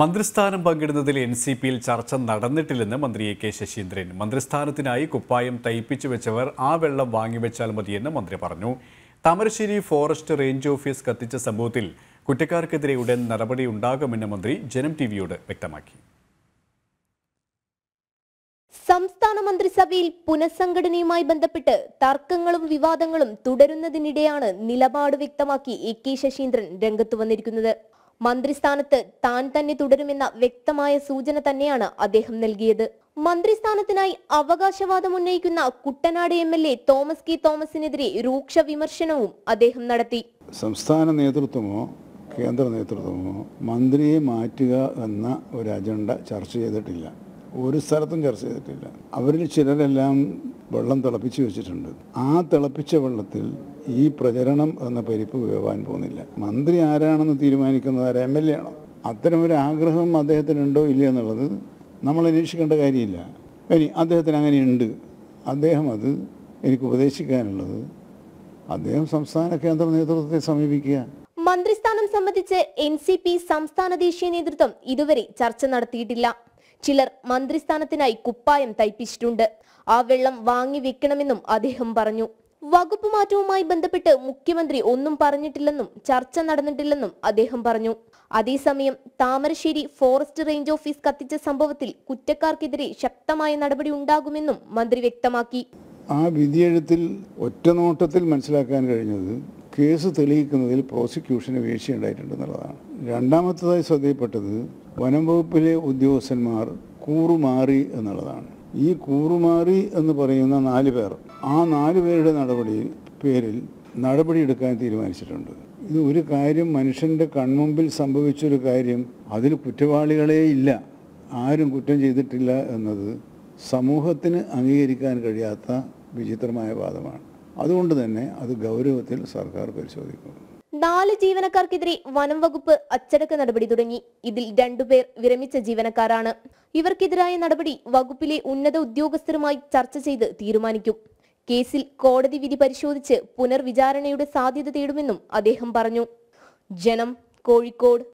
മന്ത്രിസ്ഥാനം പങ്കിടുന്നതിൽ N C പിയിൽ ചർച്ച നടന്നിട്ടില്ലെന്ന് മന്ത്രി എ കെ ശശീന്ദ്രൻ. മന്ത്രിസ്ഥാനത്തിനായി കുപ്പായം തയ്പ്പിച്ചു വെച്ചവർ ആ വെള്ളം വാങ്ങിവെച്ചാൽ മതിയെന്ന് മന്ത്രി പറഞ്ഞു. താമരശ്ശേരി ഫോറസ്റ്റ് റേഞ്ച് ഓഫീസ് കത്തിച്ച സംഭവത്തിൽ കുറ്റക്കാർക്കെതിരെ ഉടൻ നടപടി ഉണ്ടാകുമെന്ന് മന്ത്രി ജനം ടിവിയോട് വ്യക്തമാക്കി. സംസ്ഥാന മന്ത്രിസഭയിൽ പുനഃസംഘടനയുമായി ബന്ധപ്പെട്ട് തർക്കങ്ങളും വിവാദങ്ങളും തുടരുന്നതിനിടെയാണ് നിലപാട് വ്യക്തമാക്കി എ കെ ശശീന്ദ്രൻ രംഗത്ത് വന്നിരിക്കുന്നത്. മന്ത്രിസ്ഥാനത്ത് താൻ തന്നെ തുടരുമെന്ന വ്യക്തമായ സൂചന തന്നെയാണ് അദ്ദേഹം നൽകിയത്. മന്ത്രിസ്ഥാനത്തിനായി അവകാശവാദം ഉന്നയിക്കുന്ന Kuttanad M L A Thomas K തോമസിനെതിരെ രൂക്ഷ വിമർശനവും അദ്ദേഹം നടത്തി. സംസ്ഥാന നേതൃത്വമോ കേന്ദ്ര നേതൃത്വമോ മന്ത്രിയെ മാറ്റുക എന്ന ഒരു അജണ്ട ചർച്ച ചെയ്തിട്ടില്ല. ഒരു സ്ഥലത്തും ചർച്ച ചെയ്തിട്ടില്ല. അവരിൽ ചിലരെല്ലാം വെള്ളം തിളപ്പിച്ച് വെച്ചിട്ടുണ്ട്. ആ തിളപ്പിച്ച വെള്ളത്തിൽ ഈ പ്രചരണം എന്ന പരിപ്പ് വേവാൻ പോകുന്നില്ല. മന്ത്രി ആരാണെന്ന് തീരുമാനിക്കുന്നത് ആരാ? എം എൽ എ ആണോ? അത്തരം ഒരു ആഗ്രഹം അദ്ദേഹത്തിനുണ്ടോ ഇല്ലയോ എന്നുള്ളത് നമ്മൾ അന്വേഷിക്കേണ്ട കാര്യമില്ല. ഇനി അദ്ദേഹത്തിന് അങ്ങനെയുണ്ട്. അദ്ദേഹം അത് എനിക്ക് ഉപദേശിക്കാനുള്ളത് അദ്ദേഹം സംസ്ഥാന കേന്ദ്ര നേതൃത്വത്തെ സമീപിക്കുക. മന്ത്രിസ്ഥാനം സംബന്ധിച്ച് എൻ സി പി സംസ്ഥാന ദേശീയ നേതൃത്വം ഇതുവരെ ചർച്ച നടത്തിയിട്ടില്ല. ചിലർ മന്ത്രിസ്ഥാനത്തിനായി കുപ്പായം തയ്പ്പിച്ചിട്ടുണ്ട്. ആ വെള്ളം വാങ്ങി വെക്കണമെന്നും അദ്ദേഹം പറഞ്ഞു. വകുപ്പ് മാറ്റവുമായി ബന്ധപ്പെട്ട് മുഖ്യമന്ത്രി ഒന്നും പറഞ്ഞിട്ടില്ലെന്നും ചർച്ച നടന്നിട്ടില്ലെന്നും അദ്ദേഹം പറഞ്ഞു. അതേസമയം താമരശ്ശേരി ഫോറസ്റ്റ് റേഞ്ച് ഓഫീസ് കത്തിച്ച സംഭവത്തിൽ കുറ്റക്കാർക്കെതിരെ ശക്തമായ നടപടി ഉണ്ടാകുമെന്നും മന്ത്രി വ്യക്തമാക്കി. ആ വിധിയെഴുത്തിൽ ഒറ്റനോട്ടത്തിൽ മനസ്സിലാക്കാൻ കഴിഞ്ഞത് കേസ് തെളിയിക്കുന്നതിൽ പ്രോസിക്യൂഷന് വീഴ്ചയുണ്ടായിട്ടുണ്ടെന്നുള്ളതാണ് രണ്ടാമത്തതായി ശ്രദ്ധയിൽപ്പെട്ടത് വനം വകുപ്പിലെ ഉദ്യോഗസ്ഥന്മാർ കൂറുമാറി എന്നുള്ളതാണ്. ഈ കൂറുമാറി എന്ന് പറയുന്ന നാല് പേർ ആ നാല് പേരുടെ നടപടി പേരിൽ നടപടിയെടുക്കാൻ തീരുമാനിച്ചിട്ടുണ്ട്. ഇത് ഒരു കാര്യം മനുഷ്യന്റെ കൺമുമ്പിൽ സംഭവിച്ചൊരു കാര്യം അതിൽ കുറ്റവാളികളേ ഇല്ല ആരും കുറ്റം ചെയ്തിട്ടില്ല എന്നത് സമൂഹത്തിന് അംഗീകരിക്കാൻ കഴിയാത്ത വിചിത്രമായ വാദമാണ്. അതുകൊണ്ട് തന്നെ അത് ഗൗരവത്തിൽ സർക്കാർ പരിശോധിക്കും. നാല് ജീവനക്കാർക്കെതിരെ വനം വകുപ്പ് അച്ചടക്ക നടപടി തുടങ്ങി. ഇതിൽ രണ്ടുപേർ വിരമിച്ച ജീവനക്കാരാണ്. ഇവർക്കെതിരായ നടപടി വകുപ്പിലെ ഉന്നത ഉദ്യോഗസ്ഥരുമായി ചർച്ച ചെയ്ത് തീരുമാനിക്കും. കേസിൽ കോടതി വിധി പരിശോധിച്ച് പുനർവിചാരണയുടെ സാധ്യത തേടുമെന്നും അദ്ദേഹം പറഞ്ഞു. ജനം കോഴിക്കോട്